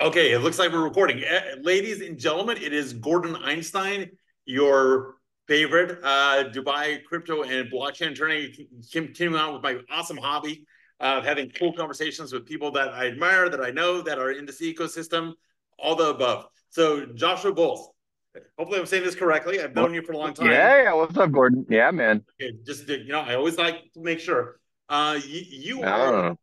Okay, it looks like we're recording. Uh, ladies and gentlemen, it is Gordon Einstein, your favorite uh, Dubai crypto and blockchain attorney, continuing on with my awesome hobby of having cool conversations with people that I admire, that I know, that are in this ecosystem, all the above. So, Joshua Boles, hopefully I'm saying this correctly. I've known you for a long time. Yeah, yeah. What's up, Gordon? Yeah, man. Okay, just you know, I always like to make sure. Uh, you, you are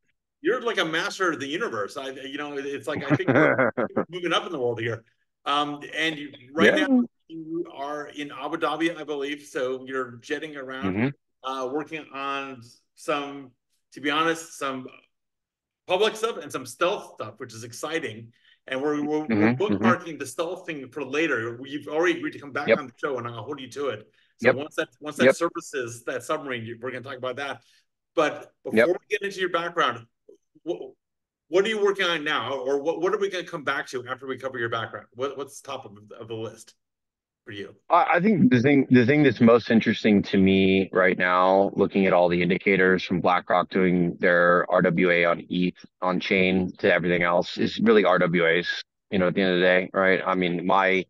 you're like a master of the universe. I, you know, it's like I think we're moving up in the world here. Um, and you, right yeah. now you are in Abu Dhabi, I believe. So you're jetting around, mm-hmm. uh, working on some, to be honest, some public stuff and some stealth stuff, which is exciting. And we're, we're, mm-hmm. we're mm-hmm. bookmarking mm-hmm. the stealth thing for later. You've already agreed to come back yep. on the show, and I'll hold you to it. So yep. once that once that yep. surfaces that submarine, we're going to talk about that. But before we get into your background, what, what are you working on now, or what, what are we going to come back to after we cover your background? What, what's top of, of the list for you? I think the thing the thing that's most interesting to me right now, looking at all the indicators from BlackRock doing their RWA on ETH on chain to everything else, is really RWAs. You know, at the end of the day, right? I mean, my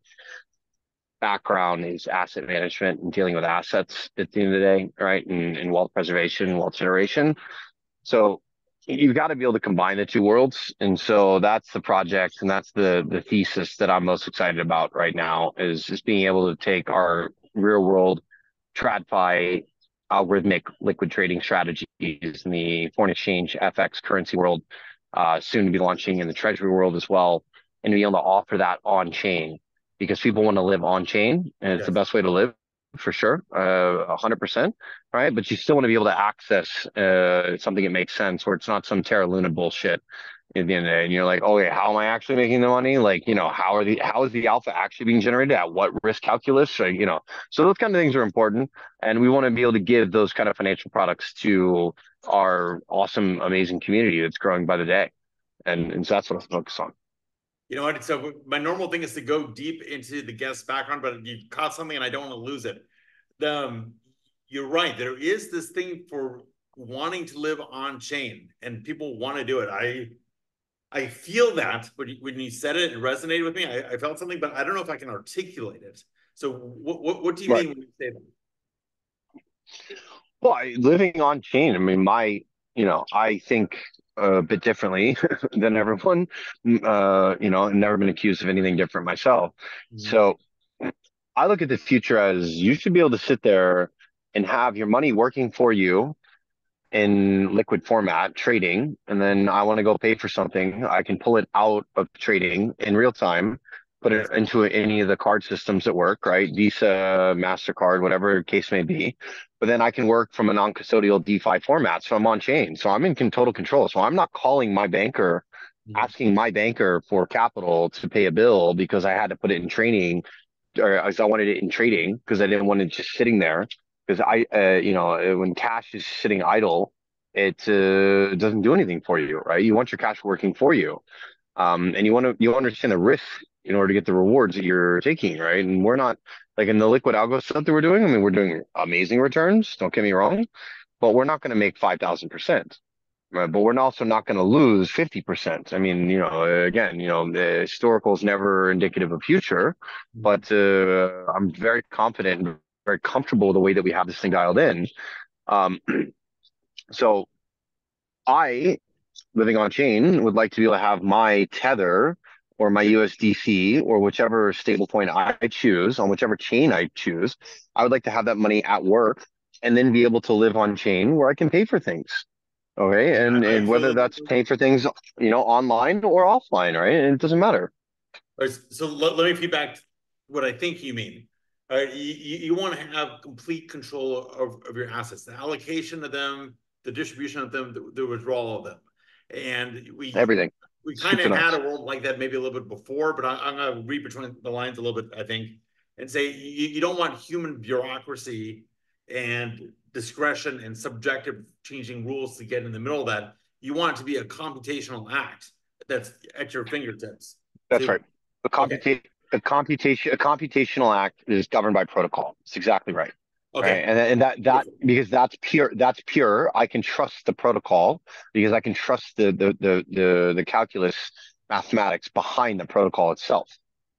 background is asset management and dealing with assets at the end of the day, right? And, and wealth preservation, wealth generation. So you've got to be able to combine the two worlds and so that's the project and that's the the thesis that i'm most excited about right now is just being able to take our real world tradfi algorithmic liquid trading strategies in the foreign exchange fx currency world uh, soon to be launching in the treasury world as well and to be able to offer that on chain because people want to live on chain and it's yes. the best way to live for sure, uh, hundred percent, right? But you still want to be able to access uh, something that makes sense, where it's not some Terra Luna bullshit at the end of the day, and you're like, okay, how am I actually making the money? Like, you know, how are the how is the alpha actually being generated at what risk calculus? Or, you know, so those kind of things are important, and we want to be able to give those kind of financial products to our awesome, amazing community that's growing by the day, and and so that's what I focus on. You know what? So my normal thing is to go deep into the guest background, but you caught something and I don't want to lose it. Um, you're right. There is this thing for wanting to live on chain, and people want to do it. I I feel that when you, when you said it, it resonated with me. I, I, felt something, but I don't know if I can articulate it. So what what, what do you right. mean when you say that? Well, living on chain. I mean, my you know, I think a bit differently than everyone. Uh, you know, I've never been accused of anything different myself. Mm-hmm. So I look at the future as you should be able to sit there and have your money working for you in liquid format trading and then I want to go pay for something I can pull it out of trading in real time put it into any of the card systems that work right Visa Mastercard whatever case may be but then I can work from a non-custodial DeFi format. So I'm on chain. So I'm in total control. So I'm not calling my banker, mm-hmm. asking my banker for capital to pay a bill because I had to put it in training or I wanted it in trading because I didn't want it just sitting there. Because I, uh, you know, when cash is sitting idle, it uh, doesn't do anything for you, right? You want your cash working for you. Um, and you want to you understand the risk in order to get the rewards that you're taking, right? And we're not like in the liquid algo stuff that we're doing. I mean, we're doing amazing returns. Don't get me wrong, but we're not going to make five thousand percent. But we're also not going to lose 50%. I mean, you know, again, you know, the historical is never indicative of future, but uh, I'm very confident and very comfortable with the way that we have this thing dialed in. Um, so I, living on chain, would like to be able to have my tether or my USDC or whichever stablecoin I choose on whichever chain I choose, I would like to have that money at work and then be able to live on chain where I can pay for things. Okay. And, and whether that's paying for things, you know, online or offline, right? And it doesn't matter. So let, let me feedback what I think you mean. All right, you, you want to have complete control of, of your assets, the allocation of them, the distribution of them, the, the withdrawal of them. And we everything we kind of had a world like that maybe a little bit before, but I, am going to read between the lines a little bit, I think, and say you, you don't want human bureaucracy and discretion and subjective changing rules to get in the middle of that. You want it to be a computational act that's at your fingertips. That's so, right. A, computa- okay. a computation, a computational act is governed by protocol. It's exactly right. Okay. Right? And, and that that because that's pure that's pure. I can trust the protocol because I can trust the the the the, the calculus mathematics behind the protocol itself.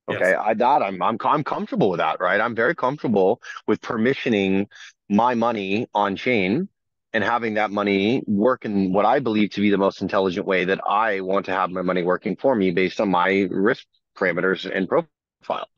Okay, yes. I that I'm I'm I'm comfortable with that, right? I'm very comfortable with permissioning my money on chain and having that money work in what I believe to be the most intelligent way that I want to have my money working for me based on my risk parameters and profile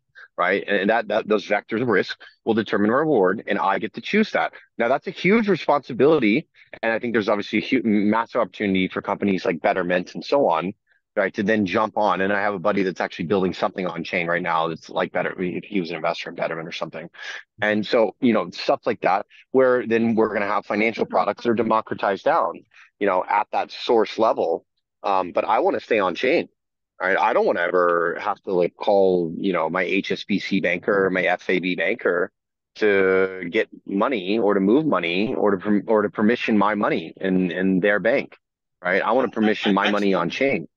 right? And that that those vectors of risk will determine reward, and I get to choose that. Now that's a huge responsibility, and I think there's obviously a huge, massive opportunity for companies like Betterment and so on, right, to then jump on. And I have a buddy that's actually building something on chain right now that's like Better. He was an investor in Betterment or something, and so you know stuff like that, where then we're going to have financial products that are democratized down, you know, at that source level. Um, but I want to stay on chain right? I don't want to ever have to like call, you know, my HSBC banker or my FAB banker to get money or to move money or to or to permission my money in in their bank, right? I want to permission my money on chain.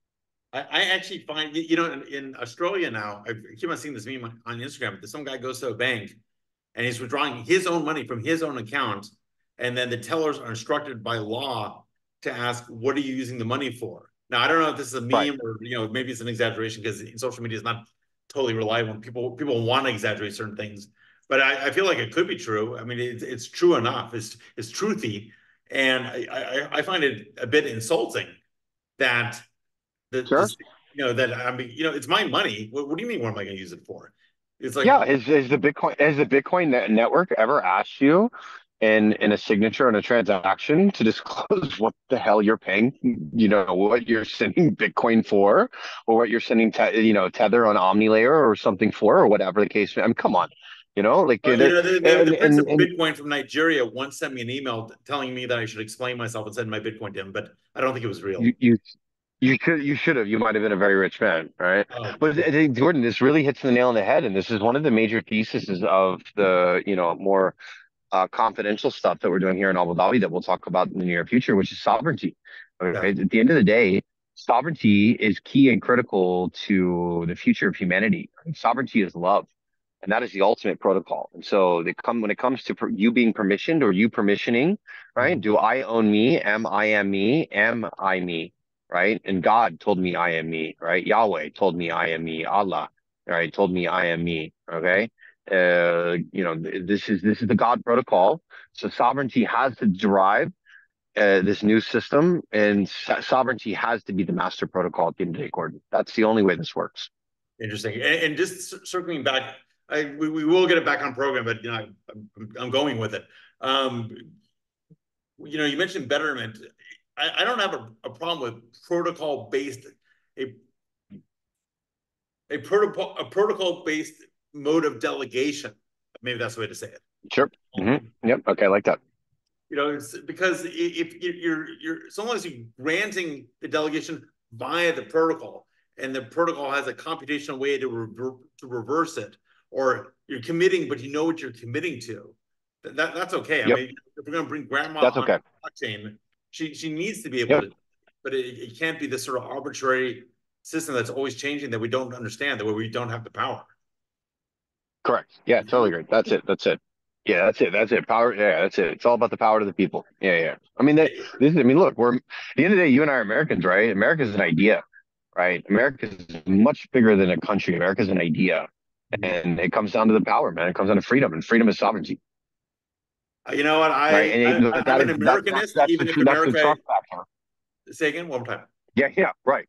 I, actually find you know in, in Australia now, I keep on seeing this meme on Instagram. That some guy goes to a bank and he's withdrawing his own money from his own account, and then the tellers are instructed by law to ask, "What are you using the money for?" Now I don't know if this is a meme right. or you know maybe it's an exaggeration because social media is not totally reliable. People people want to exaggerate certain things, but I, I feel like it could be true. I mean, it's it's true enough. It's it's truthy, and I I, I find it a bit insulting that the sure. this, you know that I mean you know it's my money. What, what do you mean? What am I going to use it for? It's like yeah. Is is the Bitcoin has the Bitcoin network ever asked you in in a signature on a transaction to disclose what the hell you're paying, you know, what you're sending Bitcoin for, or what you're sending, te- you know, Tether on OmniLayer or something for, or whatever the case. I mean, come on, you know, like you know, the, the, and, the Prince and, of Bitcoin from Nigeria once sent me an email telling me that I should explain myself and send my Bitcoin to him, but I don't think it was real. You, you you could, you should have. You might have been a very rich man, right? Oh. But I think Gordon, this really hits the nail on the head, and this is one of the major theses of the, you know, more uh, confidential stuff that we're doing here in Abu Dhabi that we'll talk about in the near future, which is sovereignty. Okay? Yeah. At the end of the day, sovereignty is key and critical to the future of humanity. Sovereignty is love, and that is the ultimate protocol. And so they come when it comes to per, you being permissioned or you permissioning, right? Mm-hmm. Do I own me? Am I am me? Am I me? Right? And God told me I am me. Right? Yahweh told me I am me. Allah, right? Told me I am me. Okay uh, you know, this is this is the God protocol. So sovereignty has to drive uh, this new system, and so- sovereignty has to be the master protocol at the end of the day, Gordon. That's the only way this works. Interesting. And, and just circling back, I, we, we will get it back on program, but you know, I'm, I'm going with it. Um, you know, you mentioned betterment. I, I don't have a, a problem with protocol based a a protocol a protocol based mode of delegation. Maybe that's the way to say it. Sure. Mm-hmm. Yep. Okay, I like that. You know, it's because if you're you're so long as you're granting the delegation via the protocol, and the protocol has a computational way to rever- to reverse it, or you're committing, but you know what you're committing to, that, that's okay. I yep. mean, if we're going to bring grandma that's okay. blockchain, she she needs to be able yep. to, but it, it can't be this sort of arbitrary system that's always changing that we don't understand, that we don't have the power. Correct. Yeah, totally agree. That's it. That's it. Yeah, that's it. That's it. Power. Yeah, that's it. It's all about the power to the people. Yeah, yeah. I mean, that, this. I mean, look, we're at the end of the day, you and I are Americans, right? America's an idea, right? America is much bigger than a country. America's an idea, and it comes down to the power, man. It comes down to freedom, and freedom is sovereignty. Uh, you know what? I, right? and, I, I, am an Americanist, that, even if America. Say again, one more time. Yeah, yeah, right.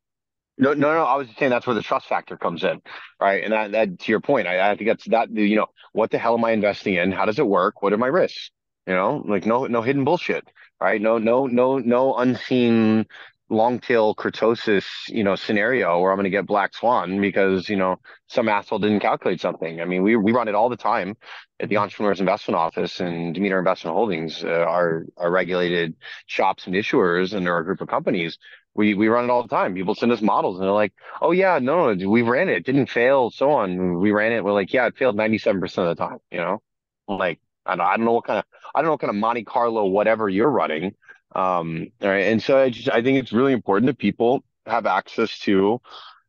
No, no, no. I was just saying that's where the trust factor comes in, right? And that, that to your point, I, I think that's that. You know, what the hell am I investing in? How does it work? What are my risks? You know, like no, no hidden bullshit, right? No, no, no, no unseen long tail kurtosis, you know, scenario where I'm going to get black swan because you know some asshole didn't calculate something. I mean, we we run it all the time at the Entrepreneurs Investment Office and Demeter Investment Holdings, uh, our our regulated shops and issuers, and there are a group of companies we we run it all the time. People send us models and they're like, "Oh yeah, no, we ran it, it didn't fail, so on." We ran it. We're like, "Yeah, it failed ninety seven percent of the time." You know, like I don't, I don't know what kind of I don't know what kind of Monte Carlo whatever you're running. Um, right, and so I just I think it's really important that people have access to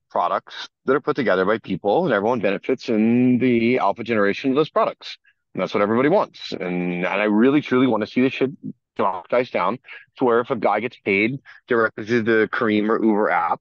products that are put together by people, and everyone benefits in the alpha generation of those products. And that's what everybody wants. And and I really truly want to see this shit democratized down to where if a guy gets paid directly to the Careem or Uber app,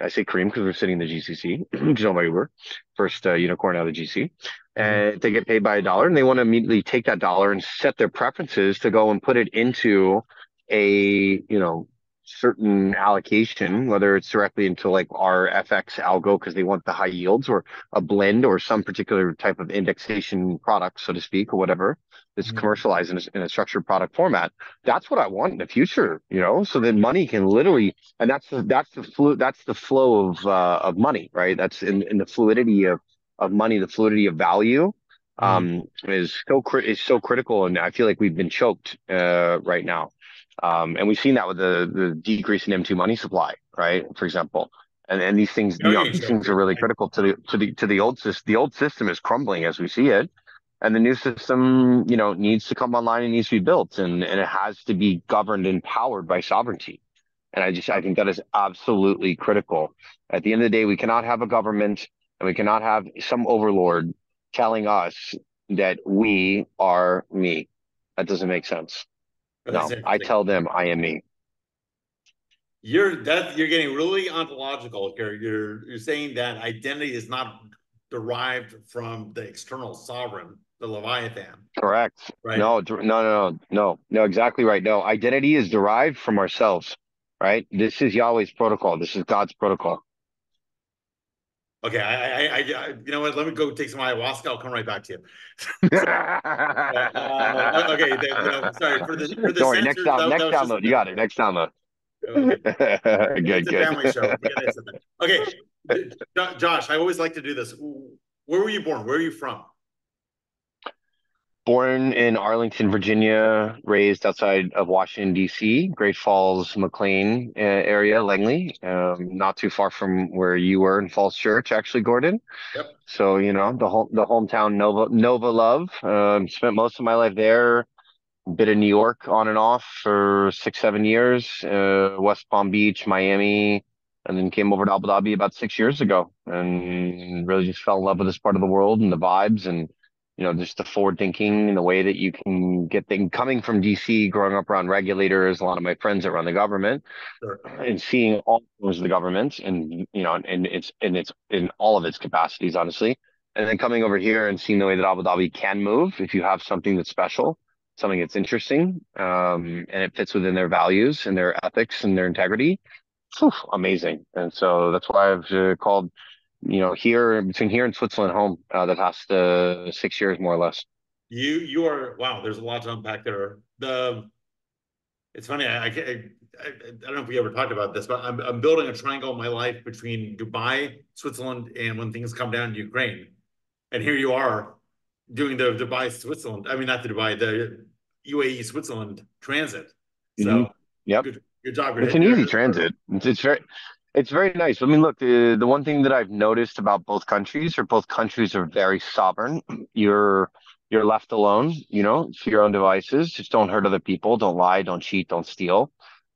I say Careem because we're sitting in the GCC, which is my Uber, first uh, unicorn out of the GC. And they get paid by a dollar and they want to immediately take that dollar and set their preferences to go and put it into a, you know, certain allocation, whether it's directly into like our FX algo because they want the high yields or a blend or some particular type of indexation product, so to speak, or whatever that's mm-hmm. commercialized in a, in a, structured product format. That's what I want in the future, you know, so that money can literally, and that's the, that's the flu, that's the flow of, uh, of money, right? That's in, in the fluidity of, of money, the fluidity of value. Mm-hmm. Um, is so is so critical, and I feel like we've been choked uh, right now. Um, and we've seen that with the the decrease in M2 money supply, right? For example. And, and these things, know, these things are really critical to the to the to the old system. The old system is crumbling as we see it, and the new system, you know, needs to come online and needs to be built, and and it has to be governed and powered by sovereignty. And I just I think that is absolutely critical. At the end of the day, we cannot have a government and we cannot have some overlord telling us that we are me. That doesn't make sense. No, I tell them I am me. You're that you're getting really ontological here. You're you're saying that identity is not derived from the external sovereign, the Leviathan. Correct. Right. No, no, no, no, no, no, exactly right. No, identity is derived from ourselves, right? This is Yahweh's protocol. This is God's protocol. Okay, I, I, I, you know what? Let me go take some ayahuasca. I'll come right back to you. uh, okay, you know, sorry for the for the Sorry, next that, next download. You got it. Next download. Okay. good, it's good. a family show. Okay, Josh, I always like to do this. Where were you born? Where are you from? Born in Arlington, Virginia, raised outside of Washington, D.C., Great Falls, McLean uh, area, Langley, um, not too far from where you were in Falls Church, actually, Gordon. Yep. So, you know, the whole, the hometown Nova, Nova love. Um, spent most of my life there, bit of New York on and off for six, seven years, uh, West Palm Beach, Miami, and then came over to Abu Dhabi about six years ago and really just fell in love with this part of the world and the vibes and you know, just the forward thinking and the way that you can get things coming from DC, growing up around regulators, a lot of my friends that run the government, sure. and seeing all of the government and you know, and it's and it's in all of its capacities, honestly. And then coming over here and seeing the way that Abu Dhabi can move if you have something that's special, something that's interesting, um, and it fits within their values and their ethics and their integrity. Whew, amazing. And so that's why I've uh, called you know, here between here and Switzerland home uh, the past uh, six years, more or less. You you are wow. There's a lot to unpack there. The it's funny. I, I, I, I don't know if we ever talked about this, but I'm I'm building a triangle in my life between Dubai, Switzerland, and when things come down to Ukraine, and here you are doing the Dubai Switzerland. I mean, not the Dubai, the UAE Switzerland transit. So, mm-hmm. yep. Good, good job. It's an easy transit. It's, it's very it's very nice. I mean, look, the, the one thing that I've noticed about both countries, or both countries are very sovereign. You're you're left alone, you know, to your own devices. Just don't hurt other people. Don't lie. Don't cheat. Don't steal.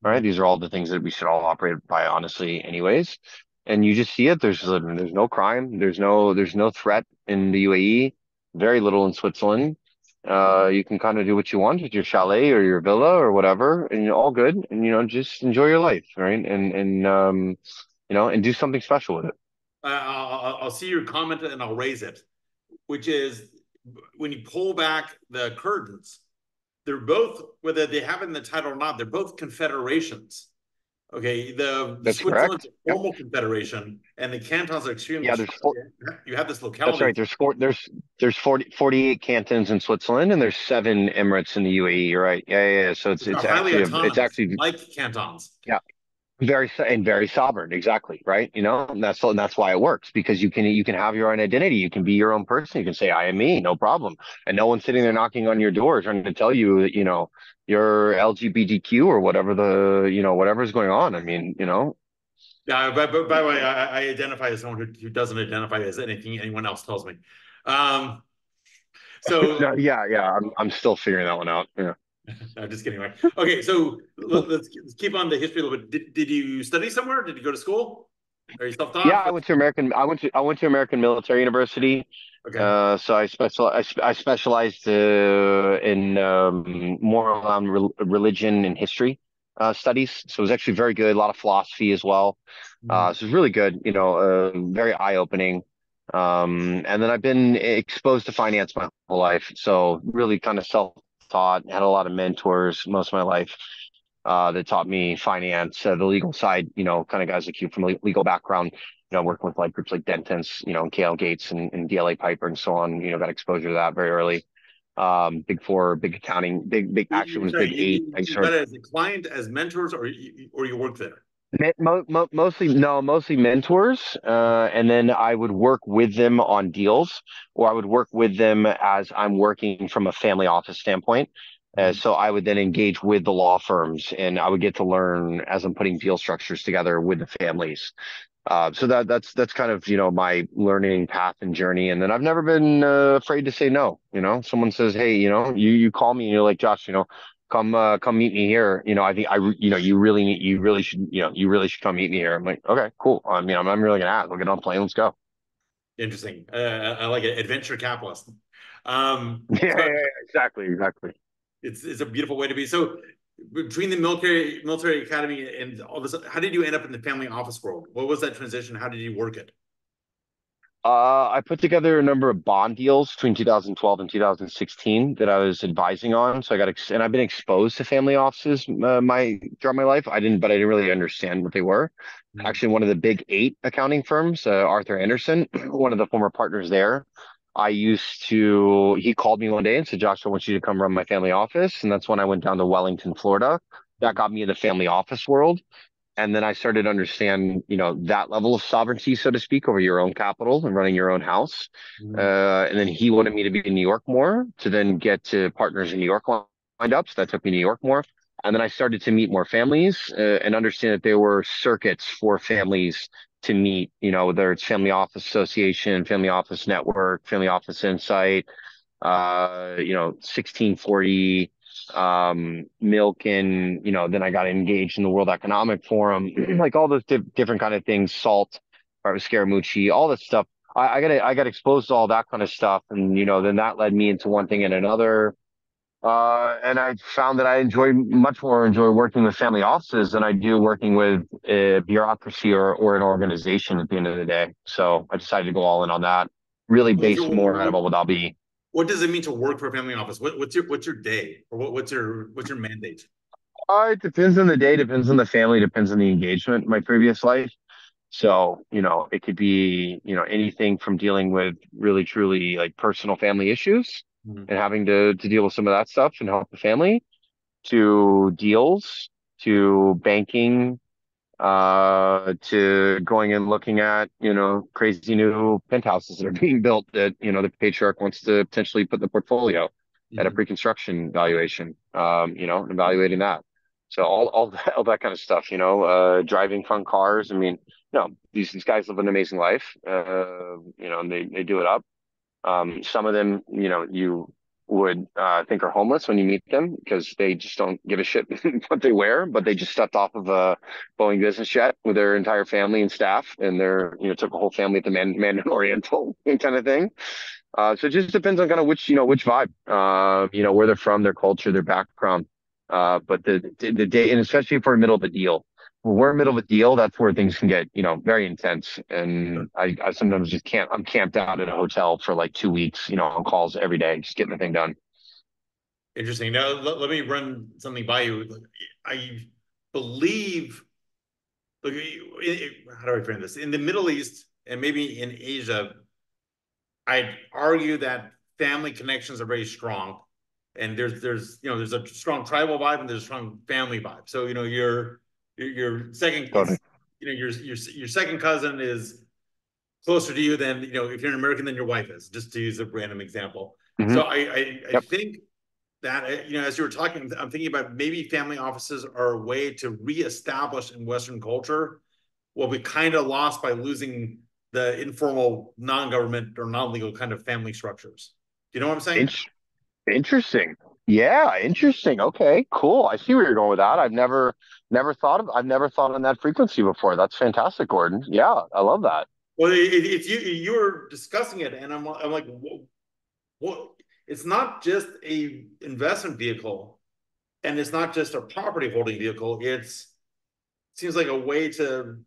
All right. These are all the things that we should all operate by, honestly, anyways. And you just see it. There's there's no crime. There's no there's no threat in the UAE. Very little in Switzerland. Uh, you can kind of do what you want with your chalet or your villa or whatever, and you're all good. And you know, just enjoy your life, right? And and um, you know, and do something special with it. Uh, I'll, I'll see your comment and I'll raise it, which is when you pull back the curtains, they're both whether they have in the title or not, they're both confederations. Okay, the, the Switzerland's a formal yep. confederation, and the cantons are extremely. Yeah, there's four, you have this locality. That's right. There's four. There's there's 40, 48 cantons in Switzerland, and there's seven emirates in the UAE. You're right. Yeah, yeah. yeah. So it's it's, it's actually it's actually like cantons. Yeah, very and very sovereign exactly right? You know and that's and that's why it works because you can you can have your own identity you can be your own person you can say i am me no problem and no one's sitting there knocking on your door trying to tell you that you know you're lgbtq or whatever the you know whatever's going on i mean you know? Yeah but, but by the way I, I identify as someone who, who doesn't identify as anything anyone else tells me. Um so yeah yeah i'm, I'm still figuring that one out yeah I'm just kidding. Right? Okay, so let's, let's keep on the history a little bit. Did, did you study somewhere? Did you go to school? Are you self-taught? Yeah, I went to American. I went to I went to American Military University. Okay. Uh, so I special I, I specialized uh, in um, more around re- religion and history. uh, studies, so it was actually very good. A lot of philosophy as well. Mm-hmm. Uh, so it was really good. You know, uh, very eye opening. Um, and then I've been exposed to finance my whole life, so really kind of self taught. Had a lot of mentors most of my life uh, that taught me finance, uh, the legal side. You know, kind of guys like you from a legal background. You know, working with like groups like Dentons, you know, and KL Gates and, and DLA Piper and so on. You know, got exposure to that very early um, big four, big accounting, big big actually was big eight. You, you as a client, as mentors, or you, or you work there. Mo- mo- mostly no, mostly mentors, uh, and then I would work with them on deals, or I would work with them as I'm working from a family office standpoint. Uh, mm-hmm. so I would then engage with the law firms, and I would get to learn as I'm putting deal structures together with the families. Uh, so that that's that's kind of you know my learning path and journey, and then I've never been uh, afraid to say no. You know, someone says, "Hey, you know, you you call me and you're like Josh, you know, come uh, come meet me here." You know, I think I you know you really you really should you know you really should come meet me here. I'm like, okay, cool. I mean, I'm, I'm really gonna ask. We'll get on plane. Let's go. Interesting. Uh, I like it. Adventure capitalist. Um, yeah, so, yeah, exactly, exactly. It's it's a beautiful way to be. So between the military military academy and all this how did you end up in the family office world what was that transition how did you work it uh, I put together a number of bond deals between 2012 and 2016 that I was advising on. So I got ex- and I've been exposed to family offices uh, my throughout my life. I didn't, but I didn't really understand what they were. Mm-hmm. Actually, one of the big eight accounting firms, uh, Arthur Andersen, one of the former partners there, I used to, he called me one day and said, Josh, I want you to come run my family office. And that's when I went down to Wellington, Florida. That got me in the family office world. And then I started to understand, you know, that level of sovereignty, so to speak, over your own capital and running your own house. Mm-hmm. Uh, and then he wanted me to be in New York more to then get to partners in New York lined up. So that took me to New York more. And then I started to meet more families uh, and understand that there were circuits for families to meet, you know, whether it's Family Office Association, Family Office Network, Family Office Insight, uh, you know, 1640, um, Milken, you know, then I got engaged in the World Economic Forum, like all those di- different kind of things, SALT, Barbara Scaramucci, all this stuff. I, I got I got exposed to all that kind of stuff, and you know, then that led me into one thing and another. Uh, and I found that I enjoy much more enjoy working with family offices than I do working with a bureaucracy or, or an organization at the end of the day. So I decided to go all in on that, really based more out of Abu Dhabi. What does it mean to work for a family office? What, what's your what's your day or what, what's your what's your mandate? Uh, it depends on the day, depends on the family, depends on the engagement. My previous life, so you know, it could be you know anything from dealing with really truly like personal family issues mm-hmm. and having to to deal with some of that stuff and help the family to deals to banking uh to going and looking at you know crazy new penthouses that are being built that you know the patriarch wants to potentially put the portfolio mm-hmm. at a mm-hmm. pre-construction valuation um you know evaluating that so all all that, all that kind of stuff you know uh driving fun cars i mean you know these, these guys live an amazing life uh you know and they, they do it up um, some of them, you know, you would uh, think are homeless when you meet them because they just don't give a shit what they wear, but they just stepped off of a Boeing business jet with their entire family and staff, and they're you know took a whole family at the Man- Mandarin Oriental kind of thing. Uh, so it just depends on kind of which you know which vibe, uh, you know where they're from, their culture, their background. Uh, but the the day, and especially for the middle of the deal, we're middle of a deal, that's where things can get, you know, very intense. And I, I sometimes just can't, I'm camped out at a hotel for like two weeks, you know, on calls every day, just getting the thing done. Interesting. Now, let, let me run something by you. I believe, look, how do I frame this? In the Middle East and maybe in Asia, I'd argue that family connections are very strong. And there's, there's, you know, there's a strong tribal vibe and there's a strong family vibe. So, you know, you're, your, your second, totally. you know, your, your, your second cousin is closer to you than, you know, if you're an American than your wife is, just to use a random example. Mm-hmm. So I, I, yep. I think that, uh, you know, as you were talking, I'm thinking about maybe family offices are a way to reestablish in Western culture what we kind of lost by losing the informal non-government or non-legal kind of family structures. Do you know what I'm saying? Interesting. Yeah, interesting. Okay, cool. I see where you're going with that. I've never never thought of I've never thought on that frequency before. That's fantastic, Gordon. Yeah, I love that. Well, it's you you were discussing it, and I'm I'm like, what? It's not just a investment vehicle. and it's not just a property holding vehicle. It's it seems like a way to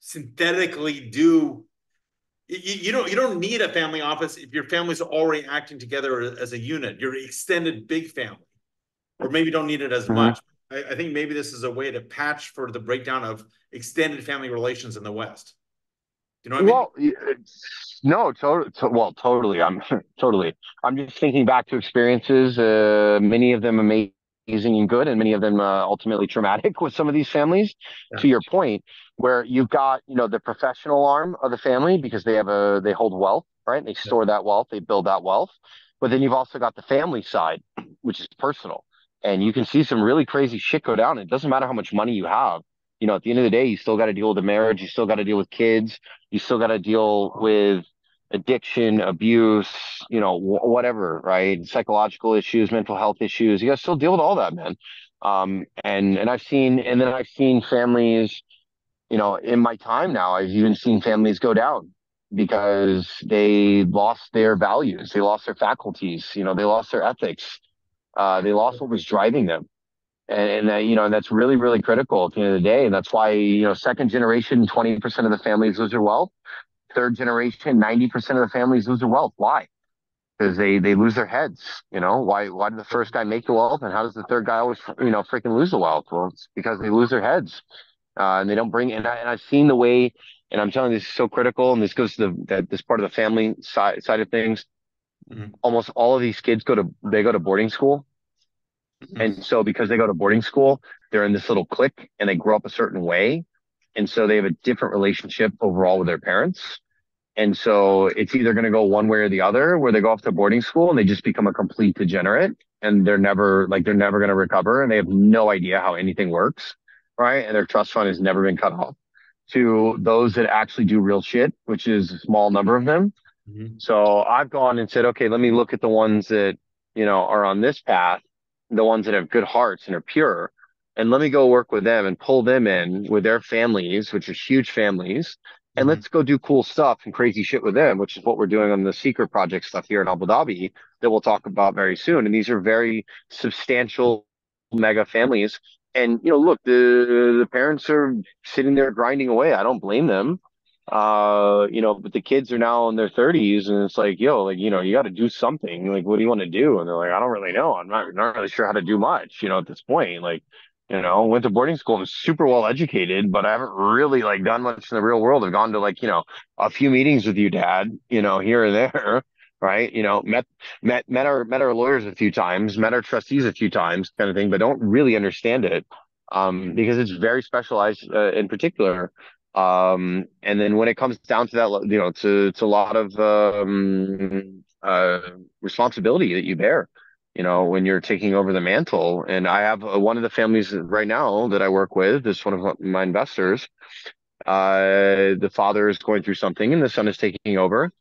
synthetically do. You, you don't you don't need a family office if your family's already acting together as a unit. Your extended big family, or maybe don't need it as mm-hmm. much. I, I think maybe this is a way to patch for the breakdown of extended family relations in the West. You know what I mean? Well, no, totally. to, well, totally. I'm totally. I'm just thinking back to experiences. Uh, many of them amazing and good, and many of them uh, ultimately traumatic with some of these families. Yeah. To your point, where you've got you know the professional arm of the family because they have a they hold wealth, right? They store yeah. that wealth, they build that wealth. But then you've also got the family side, which is personal, and you can see some really crazy shit go down. It doesn't matter how much money you have you know, at the end of the day, you still got to deal with the marriage. You still got to deal with kids. You still got to deal with addiction, abuse, you know, wh- whatever, right? Psychological issues, mental health issues. You got to still deal with all that, man. Um, and and I've seen, and then I've seen families, you know, in my time now, I've even seen families go down because they lost their values, they lost their faculties, you know, they lost their ethics, uh, they lost what was driving them and, and that, you know, and that's really, really critical at the end of the day. And that's why, you know, second generation, 20% of the families lose their wealth. Third generation, 90% of the families lose their wealth. Why? Because they, they lose their heads. You know, why, why did the first guy make the wealth and how does the third guy always, you know, freaking lose the wealth? Well, it's because they lose their heads. Uh, and they don't bring, and, I, and I've seen the way, and I'm telling you, this is so critical. And this goes to the, that this part of the family side, side of things. Mm-hmm. Almost all of these kids go to, they go to boarding school and so because they go to boarding school, they're in this little clique and they grow up a certain way. And so they have a different relationship overall with their parents. And so it's either going to go one way or the other, where they go off to boarding school and they just become a complete degenerate and they're never like they're never going to recover and they have no idea how anything works. Right. And their trust fund has never been cut off to those that actually do real shit, which is a small number of them. Mm-hmm. So I've gone and said, okay, let me look at the ones that, you know, are on this path the ones that have good hearts and are pure and let me go work with them and pull them in with their families which are huge families and mm-hmm. let's go do cool stuff and crazy shit with them which is what we're doing on the secret project stuff here in abu dhabi that we'll talk about very soon. And these are very substantial mega families. And you know look the the parents are sitting there grinding away. I don't blame them. Uh you know but the kids are now in their 30s and it's like yo like you know you got to do something. Like what do you want to do? And they're like i don't really know. I'm not not really sure how to do much you know at this point. Like you know went to boarding school and super well educated but i haven't really like done much in the real world. I've gone to like you know a few meetings with you dad you know here and there right? You know met met met our met our lawyers a few times met our trustees a few times kind of thing but don't really understand it um, because it's very specialized uh, in particular. Um, and then when it comes down to that, you know, to, it's a lot of, um, uh, responsibility that you bear, you know, when you're taking over the mantle. And I have uh, one of the families right now that I work with, this one of my investors. Uh, the father is going through something and the son is taking over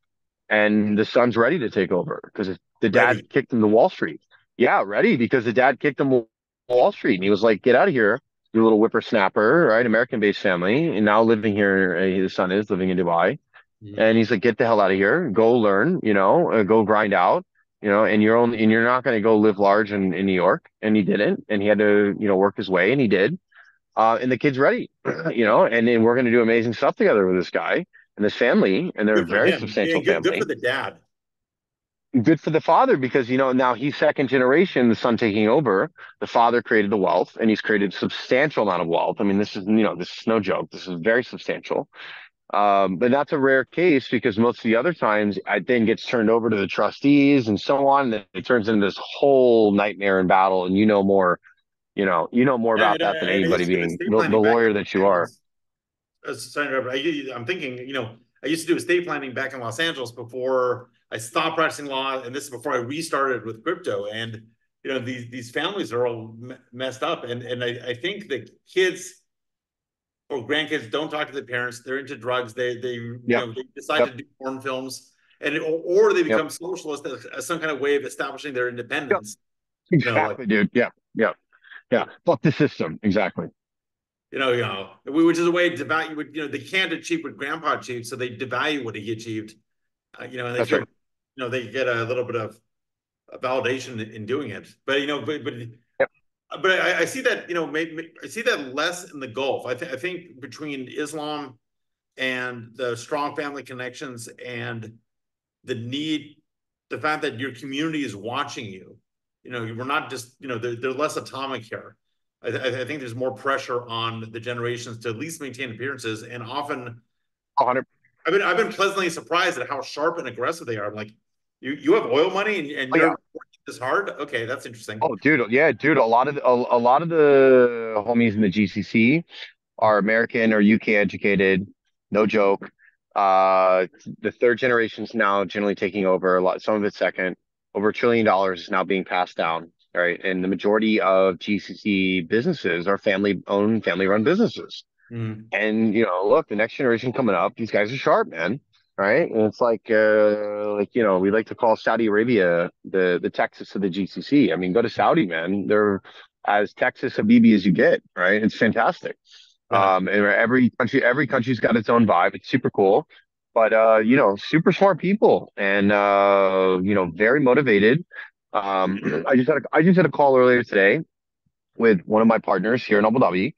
and the son's ready to take over because the dad ready. kicked him to Wall Street. Yeah, ready because the dad kicked him to Wall Street and he was like, get out of here you little whippersnapper, right? American based family, and now living here. Uh, his son is living in Dubai, mm-hmm. and he's like, "Get the hell out of here! Go learn, you know, uh, go grind out, you know, and you're only and you're not going to go live large in, in New York." And he didn't, and he had to, you know, work his way, and he did. Uh, and the kid's ready, you know, and then we're going to do amazing stuff together with this guy and this family, and they're a very him. substantial yeah, good, family. Good for the dad good for the father because you know now he's second generation the son taking over the father created the wealth and he's created a substantial amount of wealth i mean this is you know this is no joke this is very substantial um, but that's a rare case because most of the other times it then gets turned over to the trustees and so on and it turns into this whole nightmare and battle and you know more you know you know more about yeah, that than anybody being the, the lawyer that you are i'm thinking you know i used to do estate planning back in los angeles before I stopped practicing law, and this is before I restarted with crypto. And you know, these these families are all messed up, and and I, I think the kids or grandkids don't talk to the parents. They're into drugs. They they, yep. you know, they decide yep. to do porn films, and or, or they become yep. socialist as, some kind of way of establishing their independence. Exactly, you know, like, dude. Yeah, yeah, yeah. Fuck the system. Exactly. You know, you know, which is a way to value. You know, they can't achieve what Grandpa achieved, so they devalue what he achieved. Uh, you know, and they right you know they get a little bit of validation in doing it. But you know, but, but. But I, I, see that you know maybe, I see that less in the Gulf. I, th- I think between Islam and the strong family connections and the need, the fact that your community is watching you. You know, we're not just you know they're, they're less atomic here. I, I, think there's more pressure on the generations to at least maintain appearances, and often, 100. I've been I've been pleasantly surprised at how sharp and aggressive they are. I'm like, you you have oil money and, and oh, you're yeah. This hard. Okay, that's interesting. Oh, dude, yeah, dude. A lot of a, a lot of the homies in the GCC are American or UK educated. No joke. Uh, the third generation's now generally taking over a lot. Some of it's second. Over a trillion dollars is now being passed down right? And the majority of GCC businesses are family owned, family run businesses. Mm. And you know, look, the next generation coming up, these guys are sharp, man. Right. And it's like uh like you know, we like to call Saudi Arabia the the Texas of the GCC. I mean, go to Saudi, man. They're as Texas Habibi as you get, right? It's fantastic. Yeah. Um, and every country, every country's got its own vibe. It's super cool, but uh, you know, super smart people, and uh, you know, very motivated. Um, I just had a, I just had a call earlier today with one of my partners here in Abu Dhabi,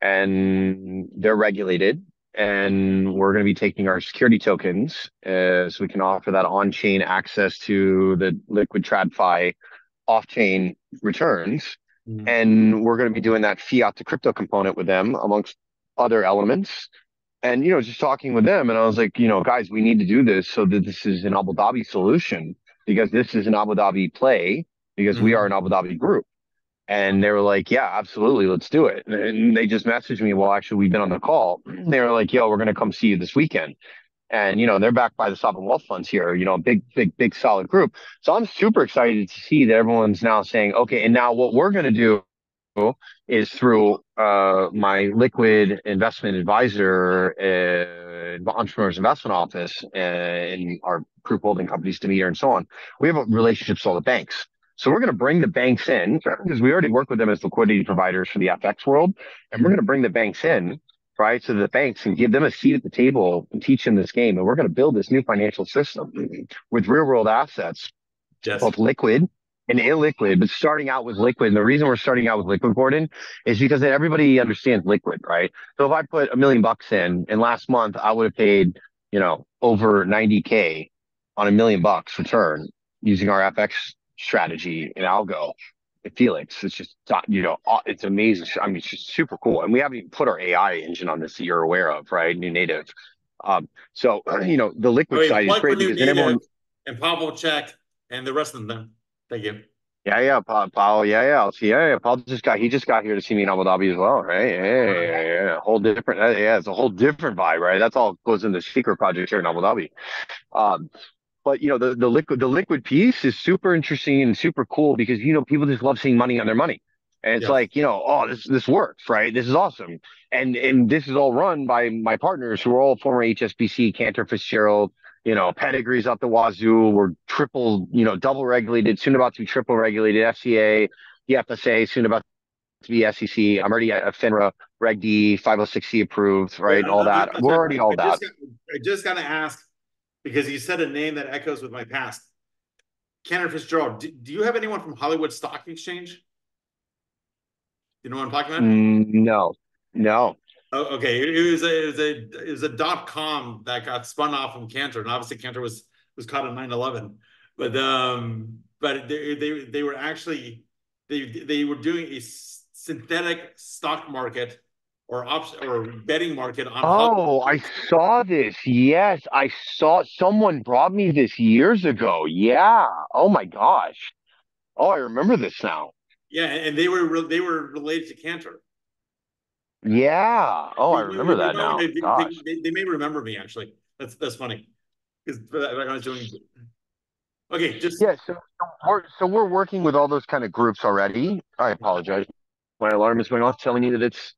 and they're regulated, and we're going to be taking our security tokens uh, so we can offer that on-chain access to the liquid TradFi off-chain returns, mm. and we're going to be doing that fiat to crypto component with them amongst other elements. And you know, just talking with them, and I was like, you know, guys, we need to do this so that this is an Abu Dhabi solution because this is an Abu Dhabi play because mm-hmm. we are an Abu Dhabi group. And they were like, yeah, absolutely, let's do it. And they just messaged me, well, actually, we've been on the call. They were like, yo, we're going to come see you this weekend. And, you know, they're backed by the sovereign wealth funds here, you know, big, big, big, solid group. So I'm super excited to see that everyone's now saying, okay, and now what we're going to do is through uh, my liquid investment advisor, uh, entrepreneurs investment office, uh, in our group holding companies, Demeter and so on. We have relationships with all the banks. So we're going to bring the banks in because we already work with them as liquidity providers for the FX world. And we're mm-hmm. going to bring the banks in, right? So the banks and give them a seat at the table and teach them this game. And we're going to build this new financial system with real world assets, yes. both liquid and illiquid, but starting out with liquid. And the reason we're starting out with liquid, Gordon, is because everybody understands liquid, right? So if I put a million bucks in and last month I would have paid, you know, over 90K on a million bucks return using our FX strategy in Algo at Felix. It's just, you know, it's amazing. I mean, it's just super cool. And we haven't even put our AI engine on this that you're aware of, right? New native. Um, so, you know, the liquid I mean, side is great because everyone. And Pavel check and the rest of them. Thank you. Yeah, yeah, Paul, Paul yeah, yeah, I'll see, yeah, yeah. Paul just got he just got here to see me in Abu Dhabi as well, right? Yeah, yeah, yeah, whole different, yeah, it's a whole different vibe, right? That's all goes into secret project here in Abu Dhabi. Um, but you know the the liquid the liquid piece is super interesting and super cool because you know people just love seeing money on their money. And it's like you know oh this this works right? This is awesome. And and this is all run by my partners who are all former hsbc cantor fitzgerald you know pedigrees up the wazoo. We're triple you know double regulated soon about to be triple regulated fca the fsa soon about to be sec i'm already a finra reg d 506c approved right? Yeah, all that. we're already all I that. just got, i just gotta ask because you said a name that echoes with my past. Cantor Fitzgerald, do, do you have anyone from Hollywood Stock Exchange? You know what I'm talking about? Mm, no, no. Oh, okay, it was a it was a it was a dot com that got spun off from Cantor, and obviously Cantor was was caught in 9-11. But um, but they they they were actually they they were doing a synthetic stock market or option or betting market on. Oh, I saw this. Yes, I saw someone brought me this years ago. Yeah. Oh my gosh. Oh, I remember this now. Yeah, and they were they were related to Cantor. Yeah. Oh, I remember that now. They, they, they, may remember me actually. That's that's funny because uh, I was doing. Okay, just yeah. So, so we're so we're working with all those kind of groups already. I apologize. My alarm is going off, telling me that it's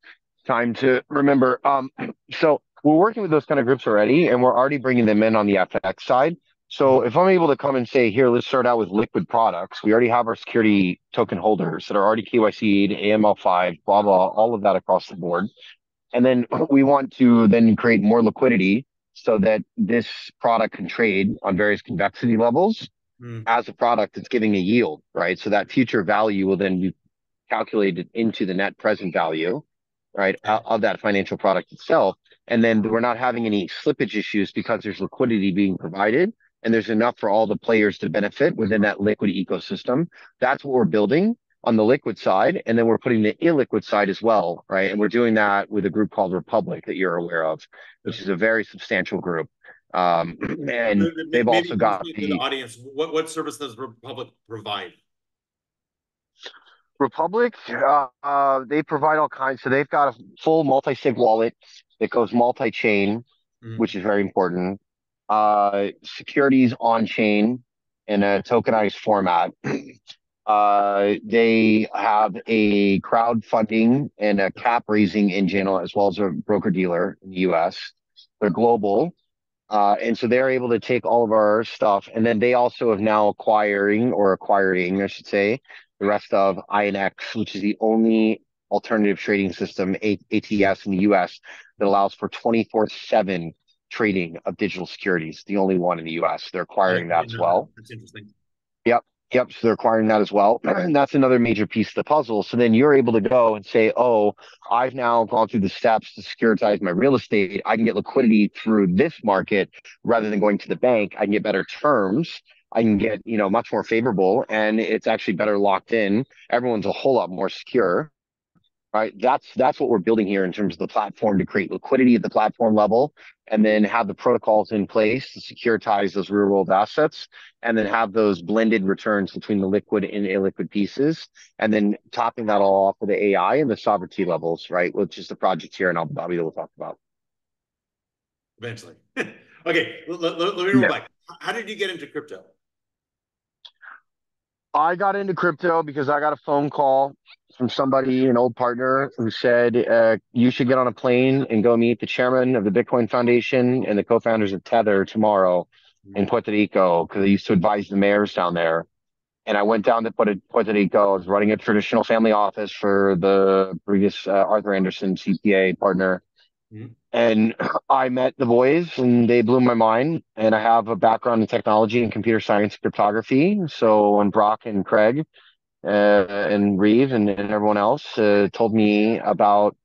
time to remember. Um, so we're working with those kind of groups already, and we're already bringing them in on the FX side. So if I'm able to come and say, here, let's start out with liquid products. We already have our security token holders that are already KYC'd, AML5, blah, blah, all of that across the board. And then we want to then create more liquidity so that this product can trade on various convexity levels mm. as a product that's giving a yield, right? So that future value will then be calculated into the net present value, right, of that financial product itself. And then we're not having any slippage issues because there's liquidity being provided and there's enough for all the players to benefit within that liquid ecosystem. That's what we're building on the liquid side. And then we're putting the illiquid side as well, right? And we're doing that with a group called Republic that you're aware of, which is a very substantial group. Um, and maybe, they've also got the, the audience. What what service does Republic provide? Republic, uh, uh, they provide all kinds. So they've got a full multi-sig wallet that goes multi-chain, mm-hmm. which is very important. Uh, securities on chain in a tokenized format. Uh, they have a crowdfunding and a cap raising engine as well as a broker dealer in the US. They're global. Uh, and so they're able to take all of our stuff. And then they also have now acquiring or acquiring, I should say, the rest of INX, which is the only alternative trading system, ATS in the US, that allows for 24 7 trading of digital securities, the only one in the US. They're acquiring that as well. That's interesting. Yep. Yep. So they're acquiring that as well. and that's another major piece of the puzzle. So then you're able to go and say, oh, I've now gone through the steps to securitize my real estate. I can get liquidity through this market rather than going to the bank. I can get better terms. I can get, you know, much more favorable and it's actually better locked in. Everyone's a whole lot more secure right? That's that's what we're building here in terms of the platform to create liquidity at the platform level, and then have the protocols in place to securitize those real world assets, and then have those blended returns between the liquid and illiquid pieces, and then topping that all off with the AI and the sovereignty levels, right? Which is the project here in Abu Dhabi that we'll talk about eventually. okay, let, let, let me roll yeah. back. How did you get into crypto? I got into crypto because I got a phone call from somebody, an old partner, who said uh, you should get on a plane and go meet the chairman of the Bitcoin Foundation and the co-founders of Tether tomorrow in Puerto Rico because I used to advise the mayors down there. And I went down to Puerto Rico. I was running a traditional family office for the previous uh, Arthur Andersen CPA partner. Mm-hmm. And I met the boys and they blew my mind. And I have a background in technology and computer science cryptography. So when Brock and Craig uh, and Reeve and, and everyone else uh, told me about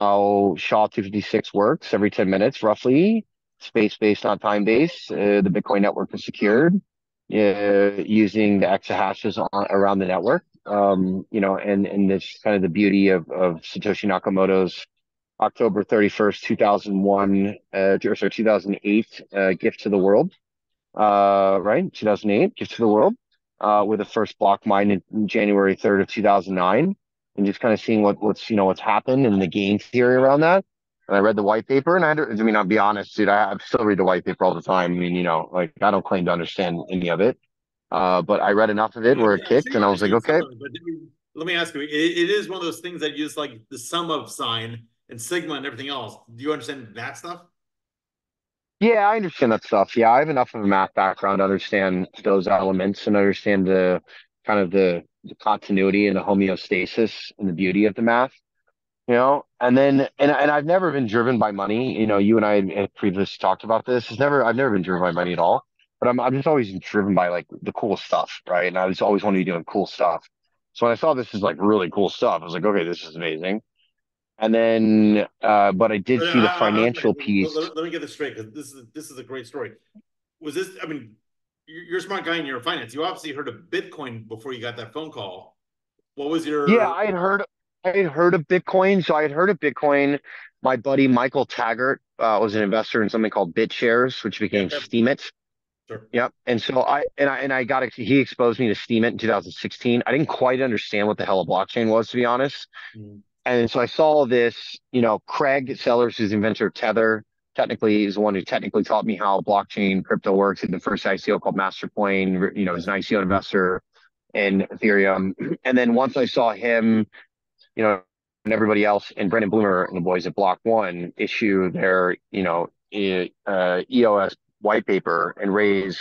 how SHA 256 works every 10 minutes, roughly, space based, not time based. Uh, the Bitcoin network is secured uh, using the exahashes on, around the network. Um, you know, and, and this kind of the beauty of, of Satoshi Nakamoto's October 31st, 2001, uh, or sorry, 2008, uh, gift to the world, uh, right? 2008, gift to the world, uh, with the first block mine in January 3rd of 2009, and just kind of seeing what, what's, you know, what's happened and the game theory around that. And I read the white paper and I, I mean, I'll be honest, dude, I, I still read the white paper all the time. I mean, you know, like I don't claim to understand any of it. Uh, but I read enough of it where it kicked and I was like, okay. But let me ask you, it, it is one of those things that use like the sum of sign and Sigma and everything else. Do you understand that stuff? Yeah, I understand that stuff. Yeah, I have enough of a math background to understand those elements and understand the kind of the, the continuity and the homeostasis and the beauty of the math. You know, and then and and I've never been driven by money. You know, you and I had previously talked about this. It's never I've never been driven by money at all. But I'm I'm just always driven by like the cool stuff, right? And I was always want to be doing cool stuff. So when I saw this is like really cool stuff, I was like, okay, this is amazing. And then, uh, but I did see the financial piece. Let, let, me get this straight because this is this is a great story. Was this? I mean, you're a smart guy in your finance. You obviously heard of Bitcoin before you got that phone call. What was your? Yeah, I had heard. I had heard of Bitcoin. So I had heard of Bitcoin. My buddy Michael Taggart uh, was an investor in something called BitShares, which became yeah, Steemit. Sure. Yep. And so I and I and I got he exposed me to Steemit in 2016. I didn't quite understand what the hell a blockchain was, to be honest. Mm. And so I saw this, you know, Craig Sellars, who's inventor of Tether, technically is the one who technically taught me how blockchain crypto works in the first ICO called Mastercoin, you know, he's an ICO investor in Ethereum. And then once I saw him, you know, and everybody else and Brendan Blumer and the boys at Block One issue their, you know, uh, EOS white paper and raise